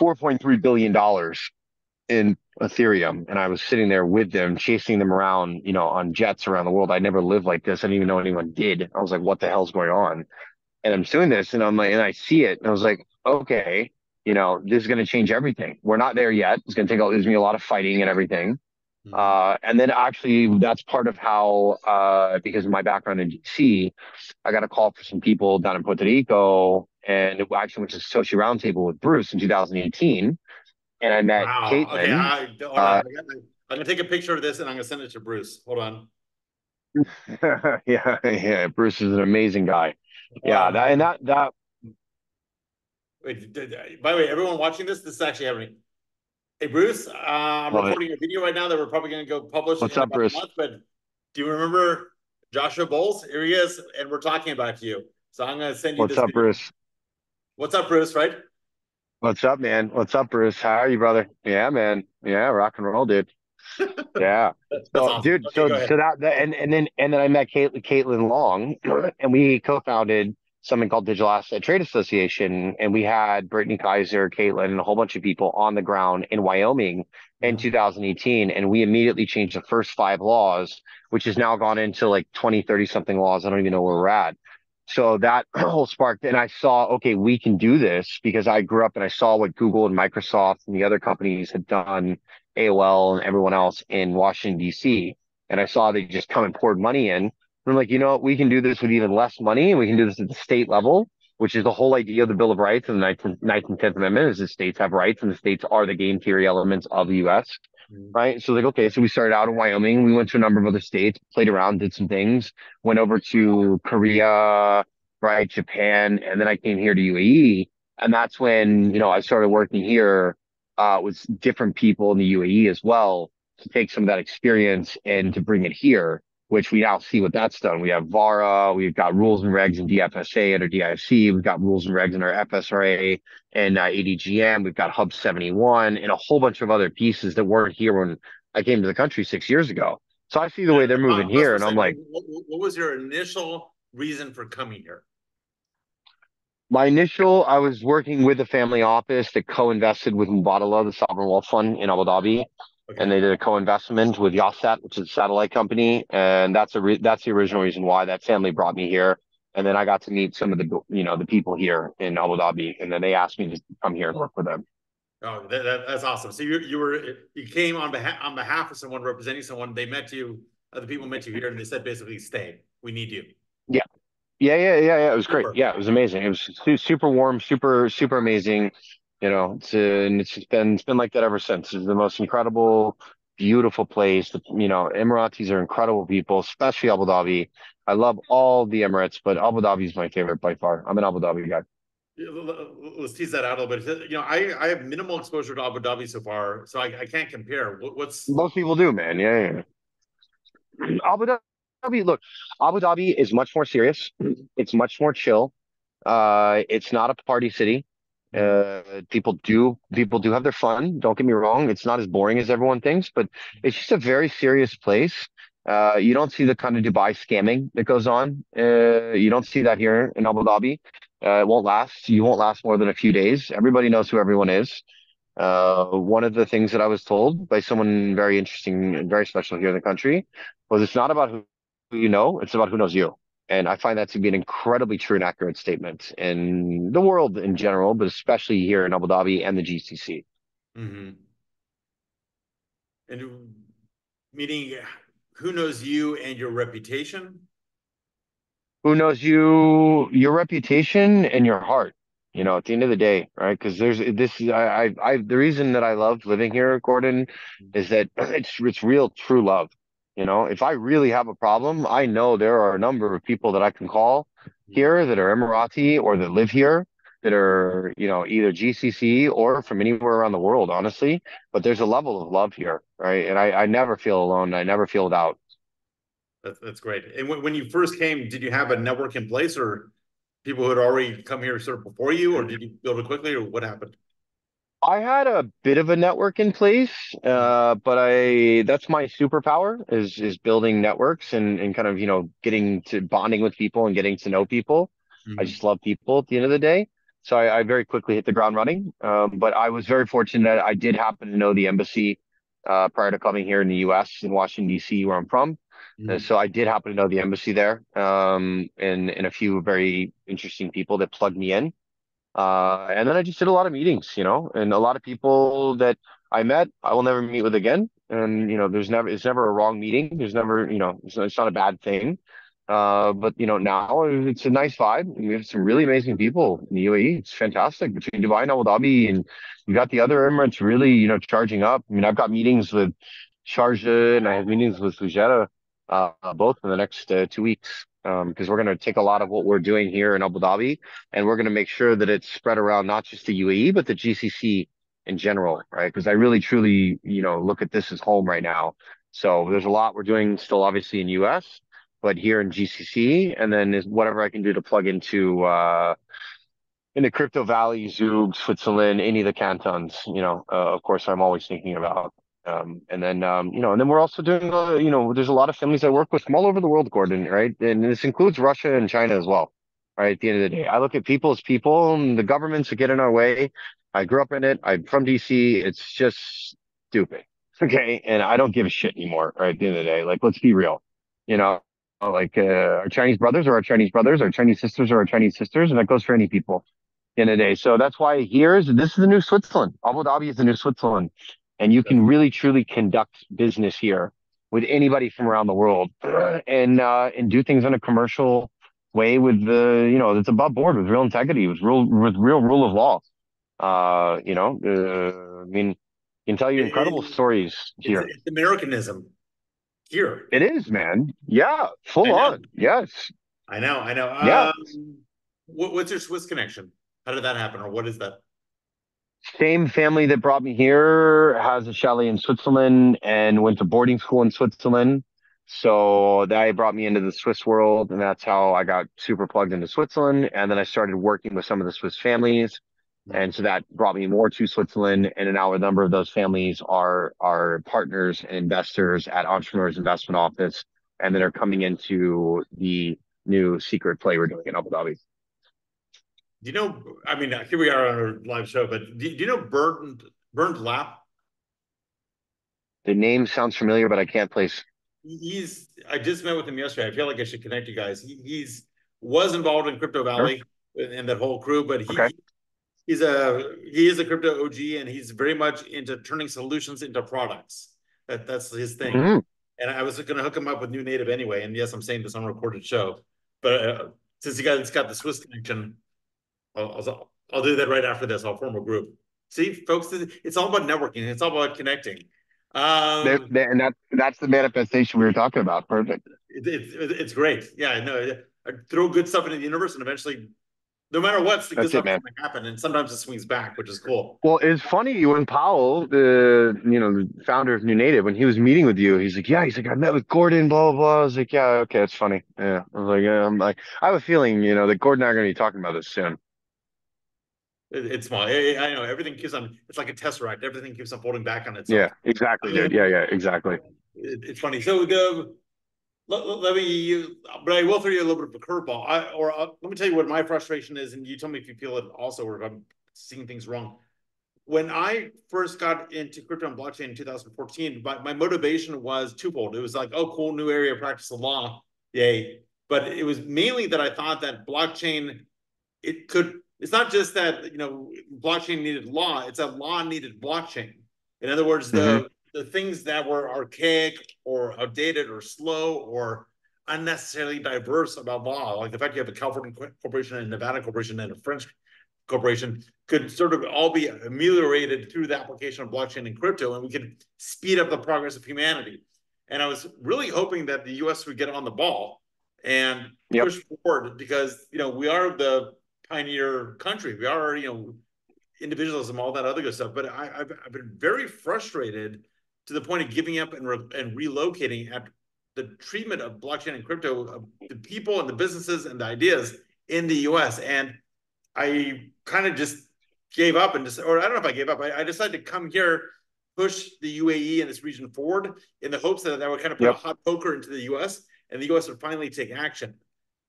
$4.3 billion in Ethereum and I was sitting there with them, chasing them around, you know, on jets around the world. I never lived like this. I didn't even know anyone did. I was like, what the hell's going on? And I'm doing this and I'm like, and I see it and I was like, okay, you know, this is going to change everything. We're not there yet. It's going to take, there's going to be a lot of fighting and everything. Mm-hmm. Uh, and then actually, that's part of how, uh, because of my background in DC, I got a call for some people down in Puerto Rico, and it actually went to Satoshi Roundtable with Bruce in 2018. And I met wow. Caitlin. Okay, I, uh, I'm gonna take a picture of this and I'm gonna send it to Bruce. Hold on. yeah, yeah. Bruce is an amazing guy. Yeah, that and that that. Wait, by the way, everyone watching this, this is actually happening. Hey, Bruce, uh, I'm what? recording a video right now that we're probably going to go publish. What's up, Bruce? Month, but do you remember Joshua Boles? Here he is, and we're talking about you. So I'm going to send you. What's up, video. Bruce? What's up, Bruce? Right? What's up, man? What's up, Bruce? How are you, brother? Yeah, man. Yeah, rock and roll, dude. yeah. so, awesome. dude, okay, so so that, and and then and then I met Caitlin, Caitlin Long, and we co-founded something called Digital Asset Trade Association, and we had Brittany Kaiser, Caitlin, and a whole bunch of people on the ground in Wyoming in mm-hmm. 2018, and we immediately changed the first five laws, which has now gone into like 20, 30 something laws. I don't even know where we're at. So that whole sparked, and I saw, okay, we can do this because I grew up and I saw what Google and Microsoft and the other companies had done, AOL and everyone else in Washington, D.C. And I saw they just come and poured money in and I'm like, you know what? We can do this with even less money, and we can do this at the state level, which is the whole idea of the Bill of Rights and the 19th, 19th and 10th Amendment is the states have rights, and the states are the game theory elements of the U.S. Mm-hmm. Right. So like, okay, so we started out in Wyoming. We went to a number of other states, played around, did some things, went over to Korea, right, Japan, and then I came here to UAE. And that's when, you know, I started working here uh, with different people in the UAE as well to take some of that experience and to bring it here which we now see what that's done. We have VARA, we've got rules and regs in DFSA under DIFC, we've got rules and regs in our FSRA and uh, ADGM, we've got Hub 71, and a whole bunch of other pieces that weren't here when I came to the country six years ago. So I see the way they're moving here, and I'm like, what, what was your initial reason for coming here? My initial, I was working with a family office that co-invested with Mubadala, the sovereign wealth fund in Abu Dhabi. Okay. And they did a co-investment with Yahsat, which is a satellite company, and that's a re- that's the original reason why that family brought me here. And then I got to meet some of the you know the people here in Abu Dhabi, and then they asked me to come here and work with them. Oh, that, that, that's awesome! So you you were you came on behalf on behalf of someone representing someone. They met you, the people met you here, and they said basically, "Stay, we need you." Yeah, yeah, yeah, yeah, yeah. It was great. Yeah, it was amazing. It was super warm, super super amazing. You know, it's and it's been it's been like that ever since. It's the most incredible, beautiful place. You know, Emiratis are incredible people, especially Abu Dhabi. I love all the Emirates, but Abu Dhabi is my favorite by far. I'm an Abu Dhabi guy. Let's tease that out a little bit. You know, I, I have minimal exposure to Abu Dhabi so far, so I, I can't compare. What, what's most people do, man? Yeah, yeah. Abu Dhabi. Look, Abu Dhabi is much more serious. It's much more chill. Uh, it's not a party city. Uh, people do people do have their fun. Don't get me wrong; it's not as boring as everyone thinks, but it's just a very serious place. Uh, you don't see the kind of Dubai scamming that goes on. Uh, you don't see that here in Abu Dhabi. Uh, it won't last. You won't last more than a few days. Everybody knows who everyone is. Uh, one of the things that I was told by someone very interesting and very special here in the country was it's not about who you know, it's about who knows you. And I find that to be an incredibly true and accurate statement in the world in general, but especially here in Abu Dhabi and the GCC. Mm-hmm. And meaning, who knows you and your reputation? Who knows you, your reputation and your heart? You know, at the end of the day, right? Because there's this. I, I, I, the reason that I love living here, Gordon, is that it's it's real, true love you know, if I really have a problem, I know there are a number of people that I can call mm-hmm. here that are Emirati or that live here that are, you know, either GCC or from anywhere around the world, honestly. But there's a level of love here, right? And I, I never feel alone. I never feel without. That's, that's great. And when, when you first came, did you have a network in place or people who had already come here sort of before you, or did you build it quickly, or what happened? I had a bit of a network in place, uh, but I that's my superpower is is building networks and and kind of you know getting to bonding with people and getting to know people. Mm-hmm. I just love people at the end of the day. So I, I very quickly hit the ground running. Um, but I was very fortunate. That I did happen to know the embassy uh, prior to coming here in the U.S. in Washington D.C. where I'm from. Mm-hmm. so I did happen to know the embassy there, um, and and a few very interesting people that plugged me in. Uh, and then I just did a lot of meetings, you know, and a lot of people that I met, I will never meet with again. and you know, there's never it's never a wrong meeting. There's never you know, it's, it's not a bad thing. Uh, but you know, now it's a nice vibe. We have some really amazing people in the UAE. It's fantastic between Dubai and Abu Dhabi, and we got the other Emirates really, you know, charging up. I mean, I've got meetings with Sharjah and I have meetings with Fujairah, uh, both in the next uh, two weeks. Um, because we're going to take a lot of what we're doing here in Abu Dhabi and we're going to make sure that it's spread around not just the UAE, but the GCC in general, right? Because I really truly, you know, look at this as home right now. So there's a lot we're doing still obviously in US, but here in GCC, and then is whatever I can do to plug into uh, into Crypto Valley, Zug, Switzerland, any of the cantons. You know, uh, of course, I'm always thinking about. Um, and then um, you know, and then we're also doing uh, you know, there's a lot of families I work with from all over the world, Gordon, right? And this includes Russia and China as well. Right at the end of the day, I look at people as people, and the governments that get in our way. I grew up in it. I'm from DC. It's just stupid. Okay, and I don't give a shit anymore. Right at the end of the day, like let's be real. You know, like uh, our Chinese brothers are our Chinese brothers, our Chinese sisters are our Chinese sisters, and that goes for any people in a day. So that's why here's this is the new Switzerland. Abu Dhabi is the new Switzerland, and you can really truly conduct business here with anybody from around the world, and uh, and do things in a commercial way with the you know that's above board with real integrity, with real with real rule of law. Uh, you know, uh, I mean, you can tell you incredible it, stories here. It's, it's Americanism here. It is, man. Yeah, full on. Yes. I know. I know. Yeah. Um, what, what's your Swiss connection? How did that happen, or what is that? Same family that brought me here has a chalet in Switzerland and went to boarding school in Switzerland. So that brought me into the Swiss world, and that's how I got super plugged into Switzerland. And then I started working with some of the Swiss families and so that brought me more to Switzerland. And now a number of those families are are partners and investors at Entrepreneurs Investment Office, and then are coming into the new secret play we're doing in Abu Dhabi. Do you know? I mean, here we are on our live show, but do, do you know Bernd Bernd Lap? The name sounds familiar, but I can't place. He's. I just met with him yesterday. I feel like I should connect you guys. He, he's was involved in Crypto Valley sure. and that whole crew, but he, okay he's a he is a crypto OG and he's very much into turning solutions into products. That that's his thing. Mm-hmm. And I was going to hook him up with New Native anyway. And yes, I'm saying this on a recorded show, but uh, since he got it's got the Swiss connection, I'll, I'll, I'll do that right after this. I'll form a group. See, folks, it's all about networking. It's all about connecting. Um, and that that's the manifestation we were talking about. Perfect. It, it, it's great. Yeah, no, I throw good stuff into the universe, and eventually no matter what, good stuff going to happen, and sometimes it swings back, which is cool. Well, it's funny when Powell, the you know the founder of New Native, when he was meeting with you, he's like, "Yeah," he's like, "I met with Gordon, blah blah blah." I was like, "Yeah, okay, that's funny." Yeah, I was like, yeah, "I'm like, I have a feeling, you know, that Gordon and I are going to be talking about this soon." It, it's small. I, I, know everything keeps on. It's like a tesseract. Everything keeps on folding back on itself. Yeah, exactly, dude. Yeah, yeah, exactly. It, it's funny. So the let, let, me, you, but I will throw you a little bit of a curveball. I, or uh, let me tell you what my frustration is, and you tell me if you feel it also, or if I'm seeing things wrong. When I first got into crypto and blockchain in 2014, my, my motivation was twofold. It was like, oh, cool, new area of practice of law, yay! But it was mainly that I thought that blockchain, it could. It's not just that you know blockchain needed law; it's that law needed blockchain. In other words, the mm-hmm the things that were archaic or outdated or slow or unnecessarily diverse about law, like the fact you have a California corporation and a Nevada corporation and a French corporation, could sort of all be ameliorated through the application of blockchain and crypto, and we could speed up the progress of humanity. And I was really hoping that the U.S. would get on the ball and yep. push forward because you know we are the pioneer country. We are you know individualism, all that other good stuff. But I, have I've been very frustrated to the point of giving up and, re- and relocating at the treatment of blockchain and crypto, of the people and the businesses and the ideas in the US. And I kind of just gave up and just, or I don't know if I gave up, I, I, decided to come here, push the UAE and this region forward in the hopes that that would kind of put yep. a hot poker into the US and the US would finally take action.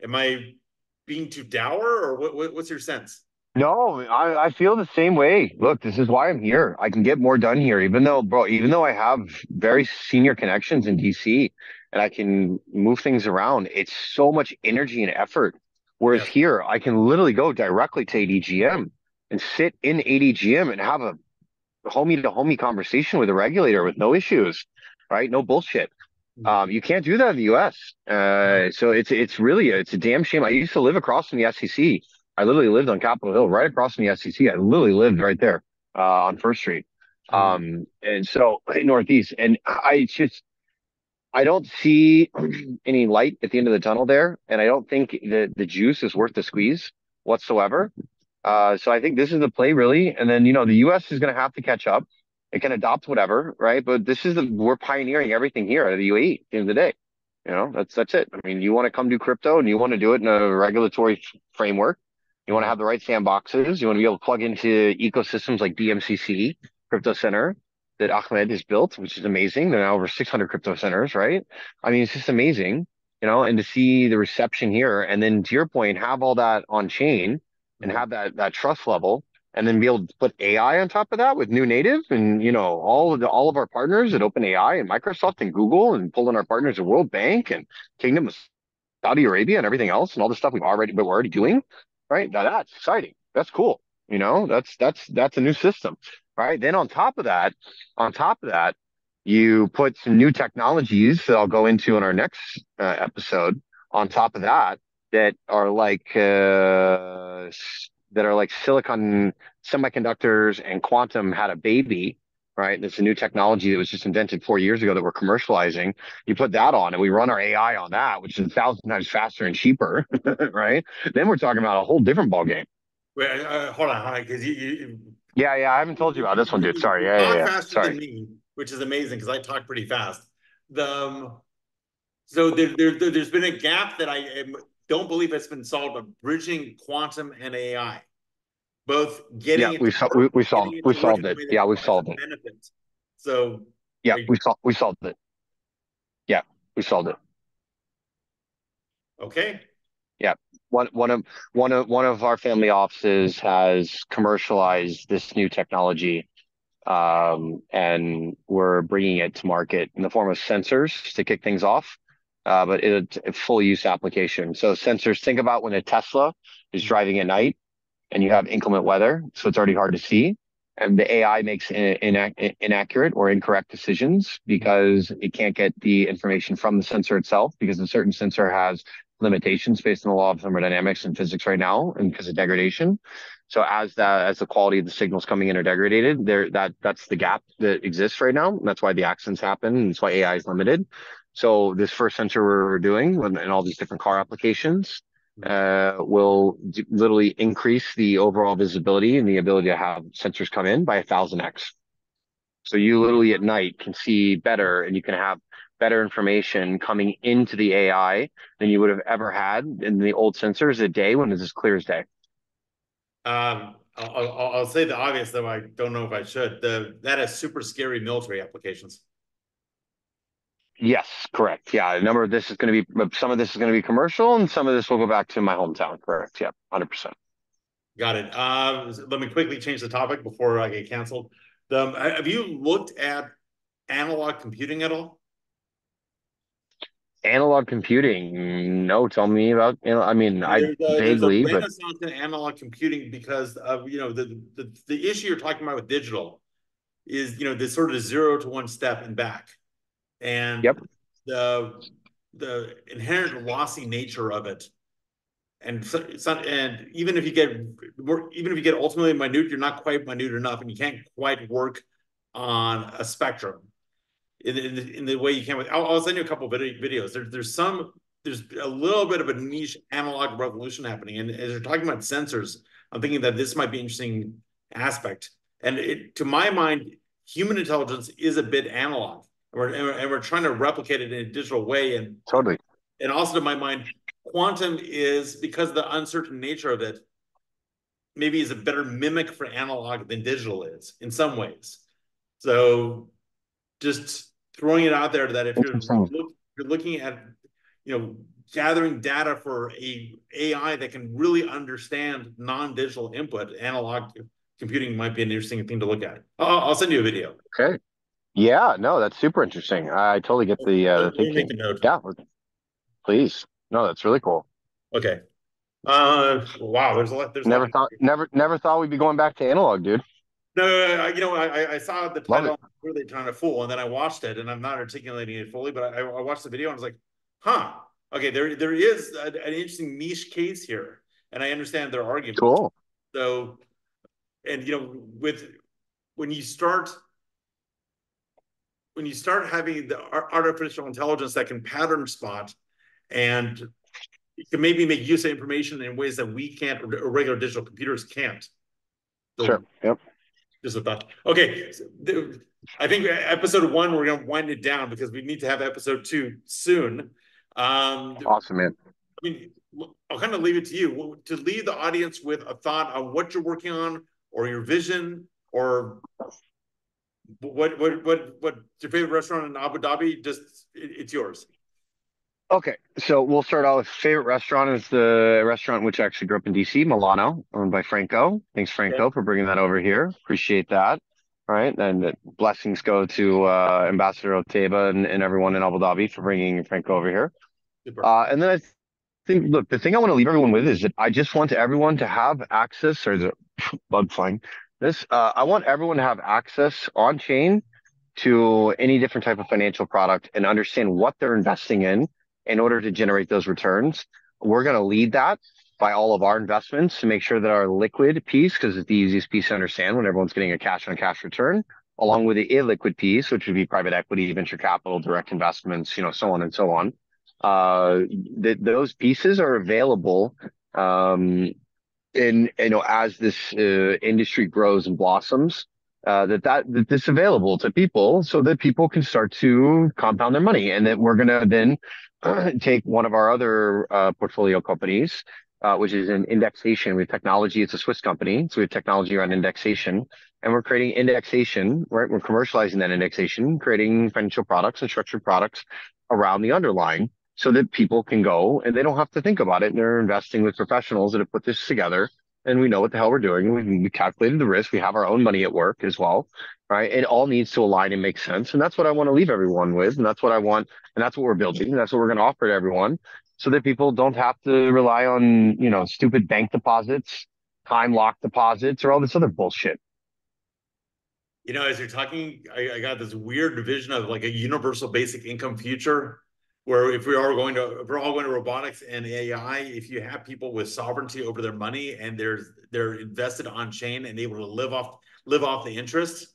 Am I being too dour or what, what, what's your sense? No, I, I feel the same way. Look, this is why I'm here. I can get more done here, even though, bro, even though I have very senior connections in DC and I can move things around, it's so much energy and effort. Whereas yeah. here, I can literally go directly to ADGM and sit in ADGM and have a homie to homie conversation with a regulator with no issues, right? No bullshit. Mm-hmm. Um, you can't do that in the U.S. Uh, so it's it's really it's a damn shame. I used to live across from the SEC. I literally lived on Capitol Hill, right across from the SEC. I literally lived right there uh, on First Street. Mm-hmm. Um, and so Northeast, and I just I don't see any light at the end of the tunnel there, and I don't think the the juice is worth the squeeze whatsoever. Uh, so I think this is the play really, and then you know the U.S. is going to have to catch up. It can adopt whatever, right? But this is the we're pioneering everything here out of the UAE. At the end of the day, you know that's that's it. I mean, you want to come do crypto, and you want to do it in a regulatory framework. You want to have the right sandboxes. You want to be able to plug into ecosystems like DMCC, Crypto Center, that Ahmed has built, which is amazing. There are now over 600 crypto centers, right? I mean, it's just amazing, you know, and to see the reception here, and then to your point, have all that on chain and mm-hmm. have that that trust level, and then be able to put AI on top of that with new native, and you know, all of the all of our partners at OpenAI and Microsoft and Google, and pulling our partners at World Bank and Kingdom of Saudi Arabia and everything else, and all the stuff we've already we're already doing, right? Now that's exciting. That's cool. You know, that's that's that's a new system right? Then on top of that, on top of that, you put some new technologies that I'll go into in our next uh, episode. On top of that, that are like uh, that are like silicon semiconductors and quantum had a baby, right? It's a new technology that was just invented four years ago that we're commercializing. You put that on, and we run our AI on that, which is a thousand times faster and cheaper, right? Then we're talking about a whole different ballgame. Wait, uh, hold on, because you, you yeah, yeah, I haven't told you about this one, dude. Sorry. Yeah, yeah, yeah. faster Sorry. than me, which is amazing because I talk pretty fast. The um, so there, there, there, has been a gap that I am, don't believe it's been solved of bridging quantum and AI. Both getting yeah, we, so, we, we solved we solved it. Yeah, we solved it. Benefits. So yeah, we solved we solved it. Yeah, we solved it. Okay yeah one one of one of one of our family offices has commercialized this new technology um, and we're bringing it to market in the form of sensors to kick things off uh, but it's a full use application so sensors think about when a tesla is driving at night and you have inclement weather so it's already hard to see and the ai makes inac- inaccurate or incorrect decisions because it can't get the information from the sensor itself because a certain sensor has limitations based on the law of thermodynamics and physics right now and because of degradation. So as the as the quality of the signals coming in are degraded, there that that's the gap that exists right now. That's why the accidents happen and that's why AI is limited. So this first sensor we're doing in all these different car applications uh, will d- literally increase the overall visibility and the ability to have sensors come in by a thousand X. So you literally at night can see better and you can have better information coming into the AI than you would have ever had in the old sensors a day when it's as clear as day. Um, I'll, I'll, I'll, say the obvious, though I don't know if I should. The that has super scary military applications. Yes, correct. Yeah, a number of this is going to be some of this is going to be commercial, and some of this will go back to my hometown. Correct. Yeah, hundred percent. Got it. Uh, let me quickly change the topic before I get canceled. The, have you looked at analog computing at all? analog computing no tell me about you know i mean i there's a, vaguely there's a renaissance but in analog computing because of you know the, the the issue you're talking about with digital is you know this sort of zero to one step and back and yep the the inherent lossy nature of it and so, and even if you get even if you get ultimately minute you're not quite minute enough and you can't quite work on a spectrum in, in, the, in the way you can with. I'll, I'll send you a couple of videos. There, there's some. There's a little bit of a niche analog revolution happening, and as you're talking about sensors, I'm thinking that this might be interesting aspect. And it, to my mind, human intelligence is a bit analog, and we're, and we're trying to replicate it in a digital way. And totally. And also, to my mind, quantum is because of the uncertain nature of it. Maybe is a better mimic for analog than digital is in some ways. So just throwing it out there that if you're, look, you're looking at, you know, gathering data for a AI that can really understand non-digital input, analog computing might be an interesting thing to look at. I'll, I'll send you a video. Okay. Yeah, no, that's super interesting. I totally get the, uh, the thinking. Yeah, please. No, that's really cool. Okay. Uh, wow. There's a lot. There's never lot thought, never, never thought we'd be going back to analog, dude. No, you know, I, I saw the title they trying to fool, and then I watched it, and I'm not articulating it fully, but I, I watched the video and I was like, huh, okay, there there is a, an interesting niche case here, and I understand their argument. Cool. So, and you know, with when you start when you start having the artificial intelligence that can pattern spot and it can maybe make use of information in ways that we can't or regular digital computers can't. So, sure. Yep. Just a thought. Okay. I think episode one, we're going to wind it down because we need to have episode two soon. Um, awesome, man. I mean, I'll kind of leave it to you to leave the audience with a thought on what you're working on or your vision or what what what what's your favorite restaurant in Abu Dhabi? Just it, it's yours. Okay, so we'll start out with favorite restaurant is the restaurant which actually grew up in DC, Milano, owned by Franco. Thanks, Franco, for bringing that over here. Appreciate that. All right, and blessings go to uh, Ambassador Otaiba and, and, everyone in Abu Dhabi for bringing Franco over here. Uh, and then I think, look, the thing I want to leave everyone with is that I just want everyone to have access. Or the bug flying. This uh, I want everyone to have access on chain to any different type of financial product and understand what they're investing in in order to generate those returns. We're going to lead that by all of our investments to make sure that our liquid piece, because it's the easiest piece to understand when everyone's getting a cash on cash return, along with the illiquid piece, which would be private equity, venture capital, direct investments, you know, so on and so on. Uh, that those pieces are available um, in you know as this uh, industry grows and blossoms uh, that that that this available to people so that people can start to compound their money. And that we're going to then uh, take one of our other uh, portfolio companies uh, which is in indexation have technology. It's a swiss company so we have technology around indexation. And we're creating indexation right? We're commercializing that indexation creating financial products and structured products around the underlying so that people can go and they don't have to think about it. And they're investing with professionals that have put this together and we know what the hell we're doing. We, we calculated the risk. We have our own money at work as well, right? It all needs to align and make sense. And that's what I want to leave everyone with. And that's what I want. And that's what we're building. And that's what we're going to offer to everyone so that people don't have to rely on, you know, stupid bank deposits, time lock deposits, or all this other bullshit. You know, as you're talking, I, I got this weird vision of like a universal basic income future where if we are going to if we're all going to robotics and AI, if you have people with sovereignty over their money and they're they're invested on chain and able to live off live off the interest.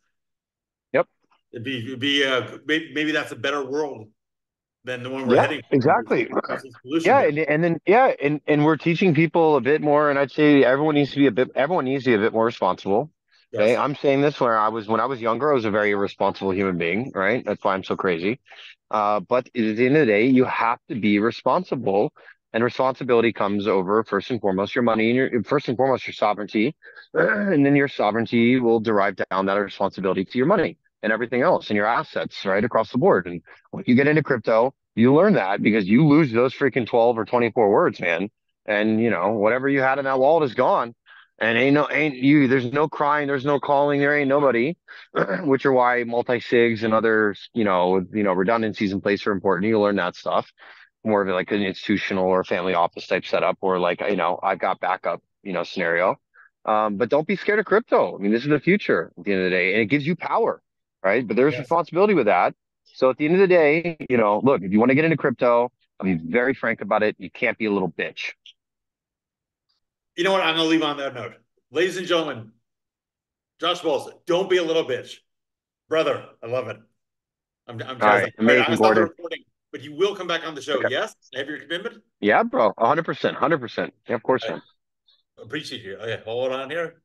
Yep. It'd be it'd be uh maybe that's a better world than the one we're yeah, heading. Exactly. Yeah, and, and then yeah, and, and we're teaching people a bit more, and I'd say everyone needs to be a bit everyone needs to be a bit more responsible. Yes. I'm saying this where I was when I was younger, I was a very irresponsible human being, right? That's why I'm so crazy. Uh, but at the end of the day, you have to be responsible. And responsibility comes over first and foremost your money and your first and foremost your sovereignty. And then your sovereignty will derive down that responsibility to your money and everything else and your assets, right? Across the board. And when you get into crypto, you learn that because you lose those freaking 12 or 24 words, man. And you know, whatever you had in that wallet is gone and ain't no ain't you there's no crying there's no calling there ain't nobody which are why multi-sigs and other you know you know redundancies in place are important. You learn that stuff. More of like an institutional or family office type setup or like you know i've got backup you know scenario. Um, but don't be scared of crypto. I mean this is the future at the end of the day and it gives you power right? But there's yes. responsibility with that. So at the end of the day you know look if you want to get into crypto i'll be very frank about it. You can't be a little bitch you know what? I'm going to leave on that note. Ladies and gentlemen, Josh Walls, don't be a little bitch. Brother, I love it. I'm, I'm All right, amazing, Gordon. But you will come back on the show, okay. yes? Have your commitment? Yeah, bro. 100%. 100%. Yeah, of course, man. Appreciate you. Okay, hold on here.